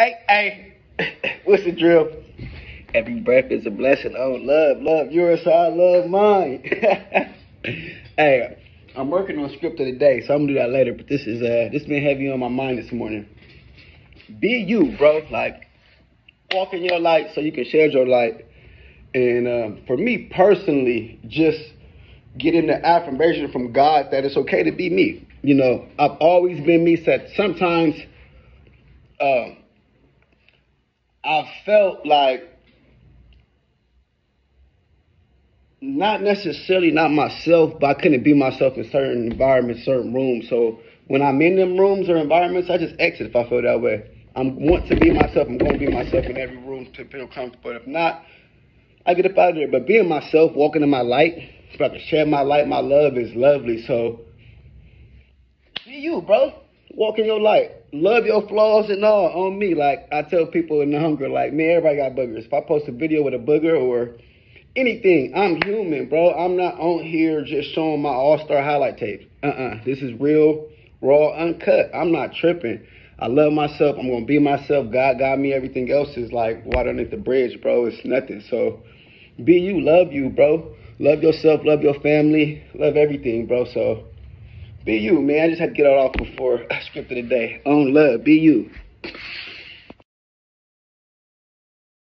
Hey, hey, what's the drill? Every breath is a blessing. Oh, love, love yours, I love mine. hey, I'm working on script of the day, so I'm gonna do that later. But this is uh, this been heavy on my mind this morning. Be you, bro. Like, walk in your light so you can share your light. And um, for me personally, just getting the affirmation from God that it's okay to be me. You know, I've always been me. Said sometimes. Um, I felt like not necessarily not myself, but I couldn't be myself in certain environments, certain rooms. So when I'm in them rooms or environments, I just exit if I feel that way. I want to be myself. I'm going to be myself in every room to feel comfortable. If not, I get up out of there. But being myself, walking in my light, if I can share my light, my love is lovely. So be you, bro. Walk in your light. Love your flaws and all on me. Like I tell people in the hunger, like, man, everybody got boogers. If I post a video with a booger or anything, I'm human, bro. I'm not on here just showing my all-star highlight tape. Uh-uh. This is real, raw, uncut. I'm not tripping. I love myself. I'm gonna be myself. God got me. Everything else is like water underneath the bridge, bro. It's nothing. So be you, love you, bro. Love yourself, love your family, love everything, bro. So be you, man. I just had to get it off before script of the day. On love, be you.